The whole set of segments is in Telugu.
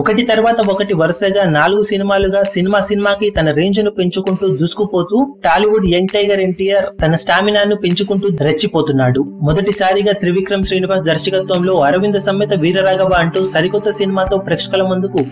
ఒకటి తర్వాత ఒకటి వరుసగా నాలుగు సినిమాలుగా సినిమా సినిమాకి తన రేంజ్ను పెంచుకుంటూ దూసుకుపోతూ టాలీవుడ్ యంగ్ టైగర్ ఎన్టీఆర్ తన స్టామినాను పెంచుకుంటూ రెచ్చిపోతున్నాడు. మొదటిసారిగా త్రివిక్రమ్ శ్రీనివాస్ దర్శకత్వంలో అరవింద సమేత వీరరాఘవ అంటూ సరికొత్త సినిమాతో ప్రేక్షకుల ముందుకు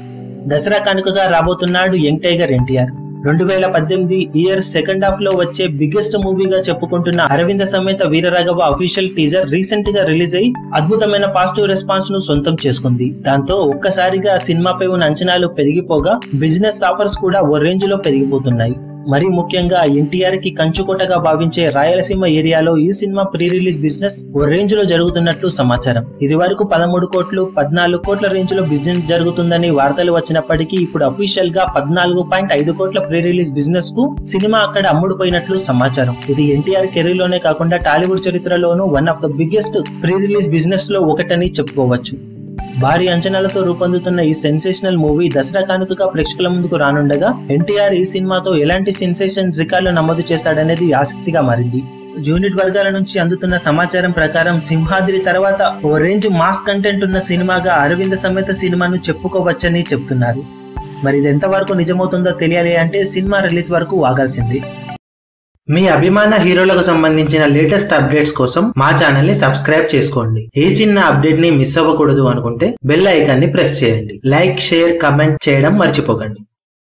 దసరా కానుకగా రాబోతున్నాడు యంగ్ టైగర్ ఎన్టీఆర్. రెండు వేల పద్దెనిమిది ఇయర్ సెకండ్ హాఫ్లో వచ్చే బిగ్గెస్ట్ మూవీగా చెప్పుకుంటున్న అరవింద సమేత వీరరాఘవ అఫీషియల్ టీజర్ రీసెంట్గా రిలీజ్ అయి అద్భుతమైన పాజిటివ్ రెస్పాన్స్ను సొంతం చేసుకుంది. దాంతో ఒక్కసారిగా సినిమాపై ఉన్న అంచనాలు పెరిగిపోగా బిజినెస్ ఆఫర్స్ కూడా ఓ రేంజ్లో పెరిగిపోతున్నాయి. మరీ ముఖ్యంగా ఎన్టీఆర్కి కంచుకోటగా భావించే రాయలసీమ ఏరియాలో ఈ సినిమా ప్రీ రిలీజ్ బిజినెస్ ఓ రేంజ్లో జరుగుతున్నట్లు సమాచారం. ఇది వరకు పదమూడు కోట్లు పద్నాలుగు కోట్ల రేంజ్లో బిజినెస్ జరుగుతుందని వార్తలు వచ్చినప్పటికీ ఇప్పుడు అఫీషియల్గా పద్నాలుగు పాయింట్ ఐదు కోట్ల ప్రీ రిలీజ్ బిజినెస్కు సినిమా అక్కడ అమ్ముడుపోయినట్లు సమాచారం. ఇది ఎన్టీఆర్ కెరీర్లోనే కాకుండా Tollywood చరిత్రలోనూ one of the biggest pre release బిజినెస్లో ఒకటని చెప్పుకోవచ్చు. భారీ అంచనాలతో రూపొందుతున్న ఈ సెన్సేషనల్ మూవీ దసరా కానుకగా ప్రేక్షకుల ముందుకు రానుండగా ఎన్టీఆర్ ఈ సినిమాతో ఎలాంటి సెన్సేషన్ రికార్డులు నమోదు చేస్తాడనేది ఆసక్తిగా మారింది. యూనిట్ వర్గాల నుంచి అందుతున్న సమాచారం ప్రకారం సింహాద్రి తర్వాత ఓ రేంజ్ మాస్ కంటెంట్ ఉన్న సినిమాగా అరవింద సమేత సినిమాను చెప్పుకోవచ్చని చెప్తున్నారు. మరి ఇది ఎంతవరకు నిజమవుతుందో తెలియాలి అంటే సినిమా రిలీజ్ వరకు ఆగాల్సింది మీ అభిమాన హీరోలకు సంబంధించిన లేటెస్ట్ అప్డేట్స్ కోసం మా ఛానల్ని సబ్స్క్రైబ్ చేసుకోండి. ఏ చిన్న అప్డేట్ని మిస్ అవ్వకూడదు అనుకుంటే బెల్ ఐకాన్ని ప్రెస్ చేయండి. లైక్ షేర్ కమెంట్ చేయడం మర్చిపోకండి.